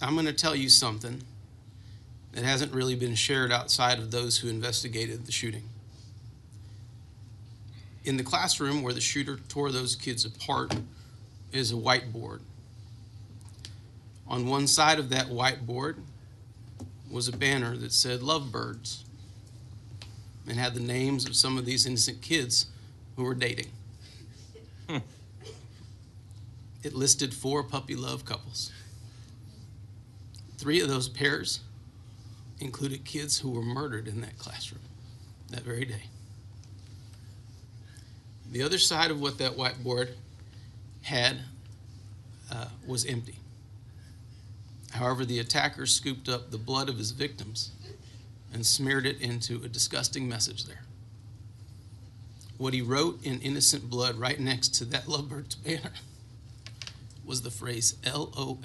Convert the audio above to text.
I'm going to tell you something that hasn't really been shared outside of those who investigated the shooting. In the classroom where the shooter tore those kids apart is a whiteboard. On one side of that whiteboard was a banner that said Lovebirds and had the names of some of these innocent kids who were dating. Hmm. It listed four puppy love couples. Three of those pairs included kids who were murdered in that classroom that very day. The other side of what that whiteboard had uh, was empty. However, the attacker scooped up the blood of his victims and smeared it into a disgusting message there. What he wrote in innocent blood right next to that lovebirds banner was the phrase LOL.